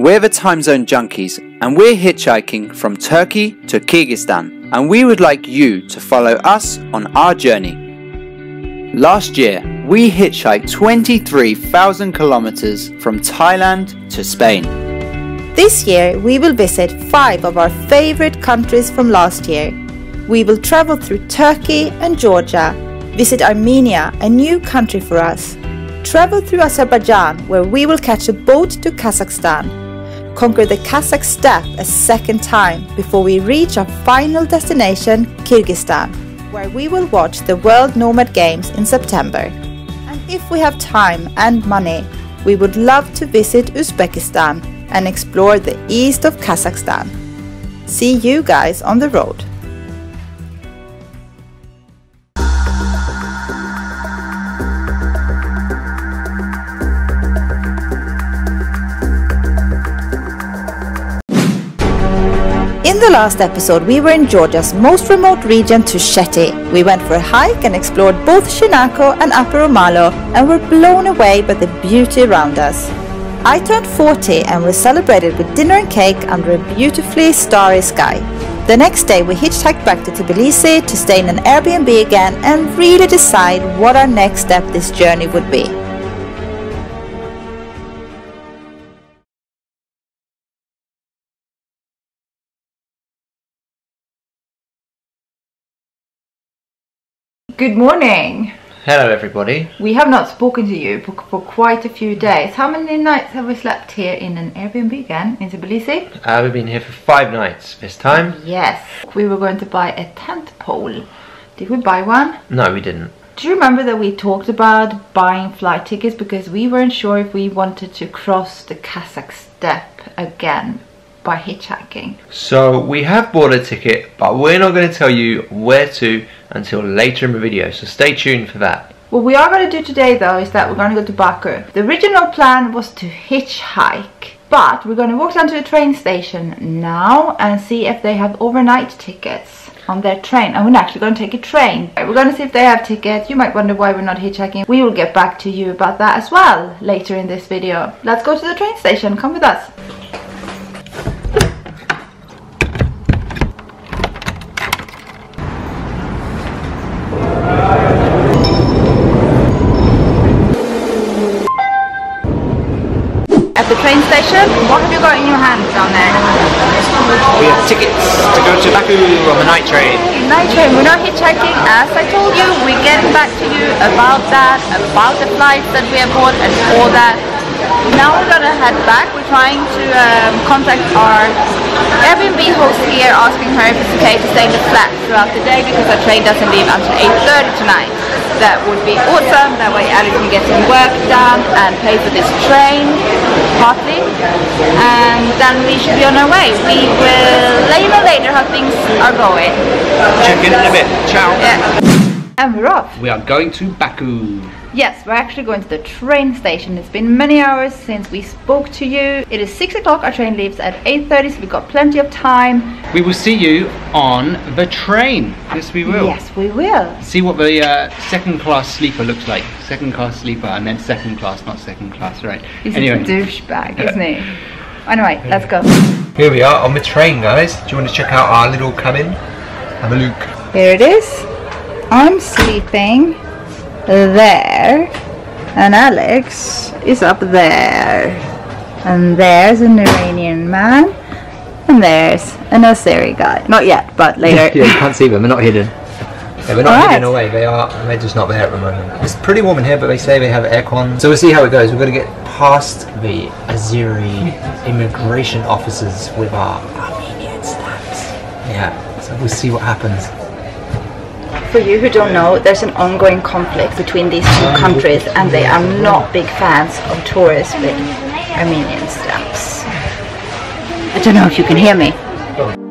We're the Timezone Junkies, and we're hitchhiking from Turkey to Kyrgyzstan, and we would like you to follow us on our journey. Last year, we hitchhiked 23,000 kilometers from Thailand to Spain. This year, we will visit five of our favorite countries from last year. We will travel through Turkey and Georgia, visit Armenia, a new country for us, travel through Azerbaijan, where we will catch a boat to Kazakhstan, conquer the Kazakh steppe a second time before we reach our final destination, Kyrgyzstan, where we will watch the World Nomad Games in September. And if we have time and money, we would love to visit Uzbekistan and explore the east of Kazakhstan. See you guys on the road. In the last episode, we were in Georgia's most remote region, Tusheti. We went for a hike and explored both Shenako and Upper Omalo and were blown away by the beauty around us. I turned 40 and we celebrated with dinner and cake under a beautifully starry sky. The next day, we hitchhiked back to Tbilisi to stay in an Airbnb again and really decide what our next step this journey would be. Good morning. Hello, everybody. We have not spoken to you for, for quite a few days. How many nights have we slept here in an Airbnb again in Tbilisi? Uh, we've been here for five nights this time. Yes. We were going to buy a tent pole. Did we buy one? No, we didn't. Do you remember that we talked about buying flight tickets because we weren't sure if we wanted to cross the Kazakh steppe again by hitchhiking? So we have bought a ticket, but we're not going to tell you where to until later in the video, so stay tuned for that. What we are going to do today though is that we're going to go to Baku. The original plan was to hitchhike, but we're going to walk down to the train station now and see if they have overnight tickets on their train. And we're actually going to take a train. We're going to see if they have tickets. You might wonder why we're not hitchhiking. We will get back to you about that as well later in this video. Let's go to the train station. Come with us. The train station, what have you got in your hands down there? We have tickets to go to Baku on the night train. Night train, we're not hitchhiking. As I told you, we're getting back to you about that, about the flights that we have bought and all that. Now we're gonna head back. We're trying to um, contact our Airbnb host here, asking her if it's okay to stay in the flat throughout the day because our train doesn't leave until 8.30 tonight. That would be awesome. That way Alice can get some work done and pay for this train, partly. And then we should be on our way. We will let you know later how things are going. Check in in a bit. Ciao. Yeah. And we're off. We are going to Baku. Yes, we're actually going to the train station. It's been many hours since we spoke to you. It is 6 o'clock, our train leaves at 8.30, so we've got plenty of time. We will see you on the train. Yes, we will. Yes, we will. See what the uh, second class sleeper looks like. Second class sleeper, and then second class, not second class, right? He's anyway, a douchebag, isn't he? Anyway, let's go. Here we are on the train, guys. Do you want to check out our little cabin? Have a look. Here it is. I'm sleeping there, and Alex is up there. And there's an Iranian man, and there's an Azeri guy. Not yet, but later. yeah, you can't see them. They're not hidden. Yeah, we're not Alright. hidden away. They are. They're just not there at the moment. It's pretty warm in here, but they say they have aircon. So we'll see how it goes. We're going to get past the Azeri immigration officers with our Armenian stamps. Yeah. So we'll see what happens. For you who don't know, there's an ongoing conflict between these two ah, countries, and they are not big fans of tourists with Armenian stamps. I don't know if you can hear me. Oh.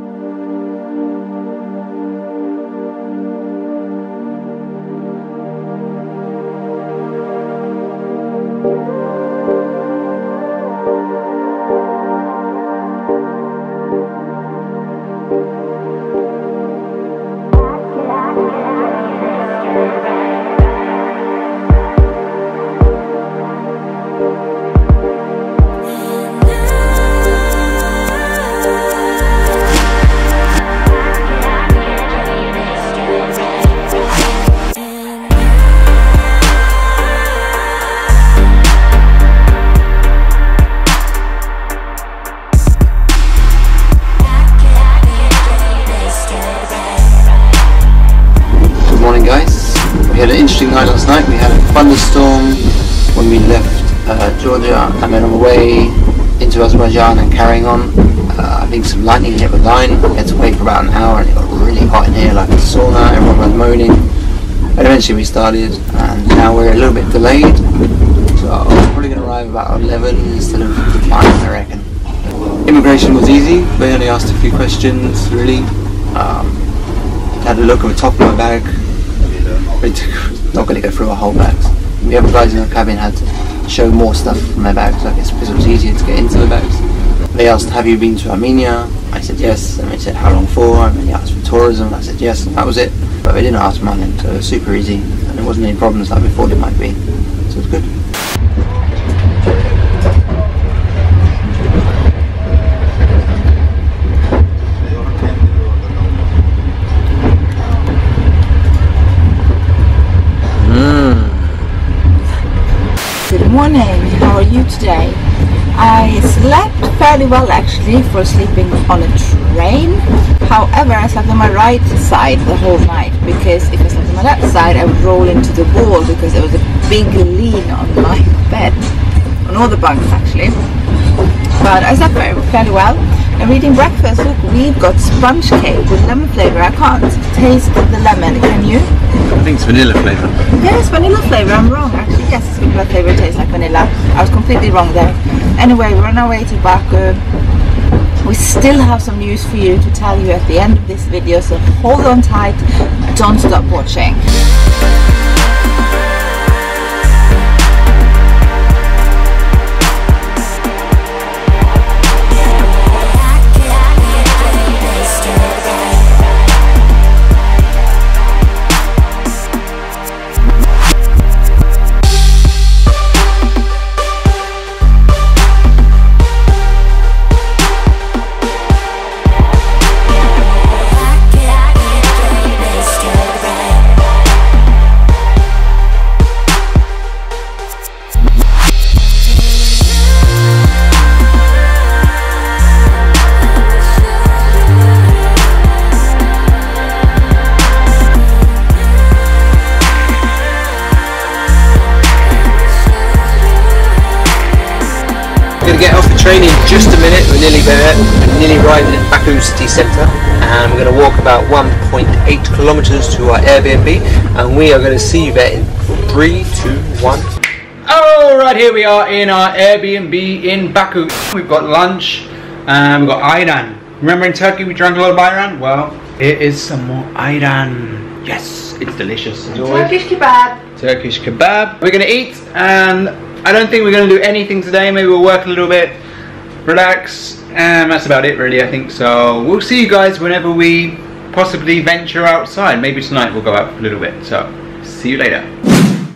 Thunderstorm when we left uh, Georgia and then on the way into Azerbaijan and carrying on. Uh, I think some lightning hit the line. We had to wait for about an hour and it got really hot in here like a sauna. Everyone was moaning. And eventually we started and now we're a little bit delayed. So we're probably going to arrive about 11 instead of 9 I reckon. Immigration was easy. They only asked a few questions really. Um, had a look at the top of my bag. We took, not going to go through our whole bags. The other guys in the cabin had to show more stuff from their bags, I guess, because it was easier to get into the bags. They asked, have you been to Armenia? I said yes, and they said, how long for? And they asked for tourism, I said yes, and that was it. But they didn't ask mine, so it was super easy, and there wasn't any problems like we thought it might be. So it was good. Good morning, how are you today? I slept fairly well actually for sleeping on a train. However, I slept on my right side the whole night because if I slept on my left side I would roll into the wall because there was a big lean on my bed. On all the bunks actually. But I slept very fairly well. I'm eating breakfast. Look, we've got sponge cake with lemon flavour. I can't taste the lemon, can you? I think it's vanilla flavour. Yes, vanilla flavour. I'm wrong. Actually, yes, it's vanilla flavour. It tastes like vanilla. I was completely wrong there. Anyway, we're on our way to Baku. We still have some news for you to tell you at the end of this video, so hold on tight. Don't stop watching. Baku city centre, and we're going to walk about 1.8 kilometres to our Airbnb, and we are going to see you there in three, two, one. Alright, here we are in our Airbnb in Baku. We've got lunch and we've got ayran. Remember in Turkey we drank a lot of ayran? Well, here is some more ayran. Yes, it's delicious as. Turkish kebab. Turkish kebab. We're gonna eat and I don't think we're gonna do anything today. Maybe we'll work a little bit, relax, and that's about it really I think. So we'll see you guys whenever we possibly venture outside. Maybe tonight we'll go out a little bit. So see you later.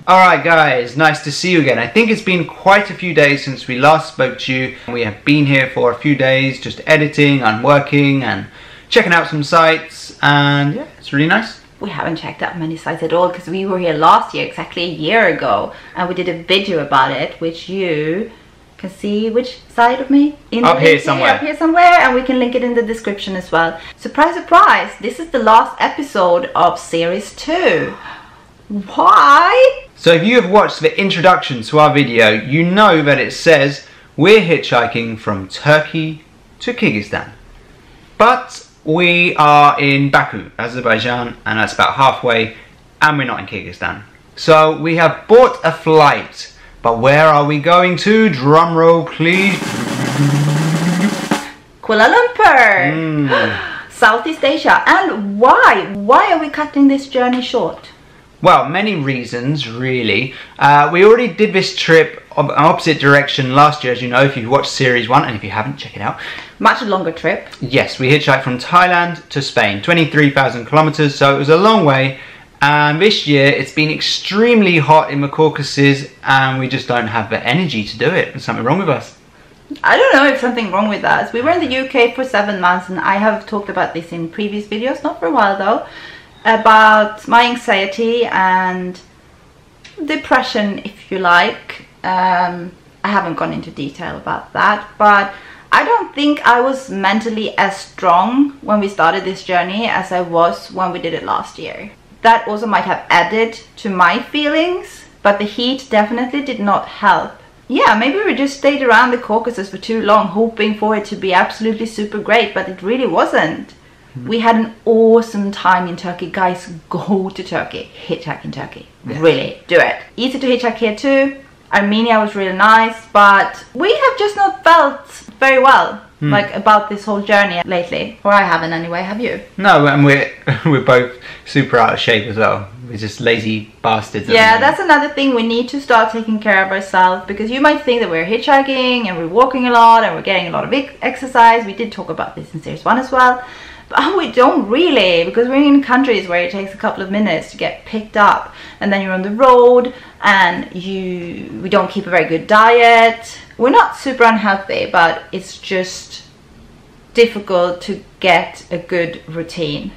Alright guys, nice to see you again. I think it's been quite a few days since we last spoke to you. We have been here for a few days just editing and working and checking out some sites and yeah, it's really nice. we haven't checked out many sites at all because we were here last year, exactly a year ago, and we did a video about it, which you can see which side of me in Up the here somewhere. up here somewhere, and we can link it in the description as well. Surprise, surprise! This is the last episode of series two. Why? So if you have watched the introduction to our video, you know that it says we're hitchhiking from Turkey to Kyrgyzstan. But we are in Baku, Azerbaijan, and that's about halfway, and we're not in Kyrgyzstan. So we have bought a flight, but where are we going to? Drum roll, please. Kuala Lumpur, Hmm. Southeast Asia, and why? Why are we cutting this journey short? Well, many reasons, really. Uh, we already did this trip of opposite direction last year, as you know, if you've watched series one, and if you haven't, check it out. Much longer trip. Yes, we hitchhiked from Thailand to Spain, 23,000 kilometers, so it was a long way. And this year it's been extremely hot in the Caucasus, and we just don't have the energy to do it. There's something wrong with us. I don't know if something wrong with us. We were in the UK for seven months, and I have talked about this in previous videos, not for a while though, about my anxiety and depression, if you like. Um, I haven't gone into detail about that, but I don't think I was mentally as strong when we started this journey as I was when we did it last year. That also might have added to my feelings but the heat definitely did not help. Yeah, maybe we just stayed around the Caucasus for too long, hoping for it to be absolutely super great, but it really wasn't. Hmm. We had an awesome time in Turkey. Guys, go to Turkey. Hitchhike in Turkey. Really, do it. Easy to hitchhike here too. Armenia was really nice, but we have just not felt very well Hmm. like about this whole journey lately. Or I haven't anyway, have you? No, and we're we're both super out of shape as well. We're just lazy bastards. Yeah, that's another thing. We need to start taking care of ourselves because you might think that we're hitchhiking and we're walking a lot and we're getting a lot of ex- exercise. We did talk about this in series one as well. But we don't really because we're in countries where it takes a couple of minutes to get picked up and then you're on the road and you we don't keep a very good diet. We're not super unhealthy, but it's just difficult to get a good routine.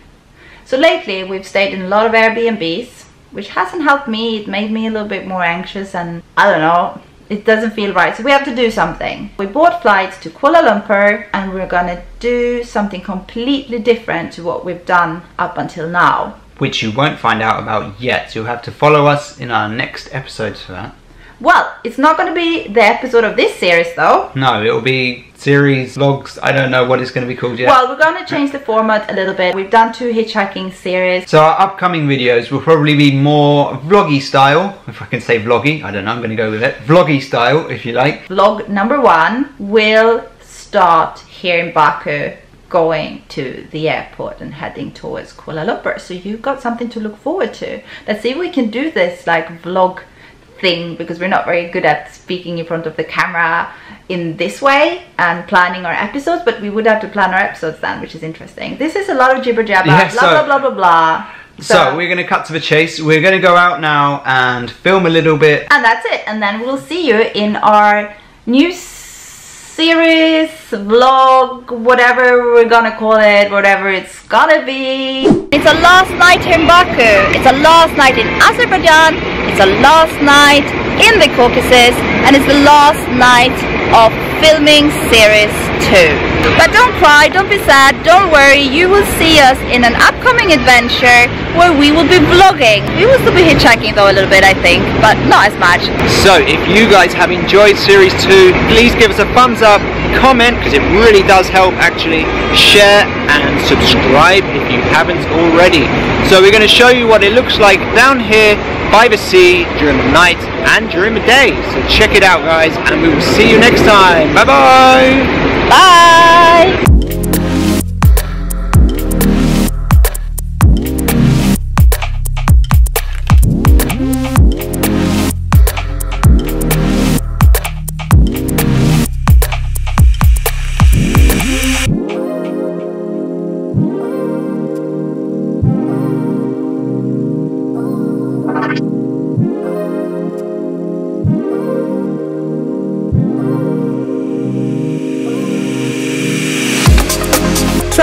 So lately we've stayed in a lot of Airbnbs, which hasn't helped me. It made me a little bit more anxious and I don't know, it doesn't feel right. So we have to do something. We bought flights to Kuala Lumpur and we're gonna do something completely different to what we've done up until now. which you won't find out about yet. You'll have to follow us in our next episodes for that. Well, it's not gonna be the episode of this series though. No, it'll be series vlogs. I don't know what it's going to be called yet. Well, we're gonna change the format a little bit. We've done two hitchhiking series. so our upcoming videos will probably be more vloggy style, if I can say vloggy. I don't know. I'm going to go with it. Vloggy style, if you like. vlog number one will start here in Baku going to the airport and heading towards Kuala Lumpur. So you've got something to look forward to. Let's see if we can do this like vlog thing because we're not very good at speaking in front of the camera in this way and planning our episodes, but we would have to plan our episodes then, which is interesting. This is a lot of jibber jabber, Yeah, blah, so- blah, blah, blah, blah. So, we're going to cut to the chase. We're going to go out now and film a little bit. And that's it. And then we'll see you in our new series, vlog, whatever we're gonna call it, whatever it's gonna be. It's a last night in Baku. It's a last night in Azerbaijan. It's a last night in the Caucasus. And it's the last night of filming series 2. But don't cry, don't be sad, don't worry. You will see us in an upcoming adventure where we will be vlogging. We will still be hitchhiking though a little bit, I think, but not as much. So, if you guys have enjoyed Series 2, please give us a thumbs up, comment, because it really does help actually, share and subscribe if you haven't already. So, we're going to show you what it looks like down here by the sea during the night and during the day. So, check it out, guys, and we will see you next time. Bye bye! Bye!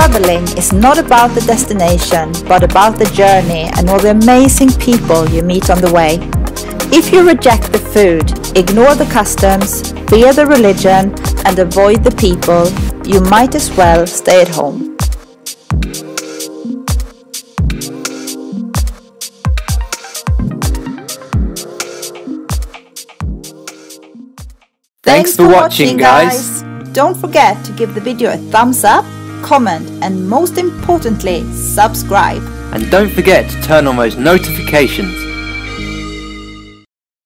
Traveling is not about the destination, but about the journey and all the amazing people you meet on the way. If you reject the food, ignore the customs, fear the religion, and avoid the people, you might as well stay at home. Thanks for watching, guys. Don't forget to give the video a thumbs up, comment, and most importantly, subscribe. And don't forget to turn on those notifications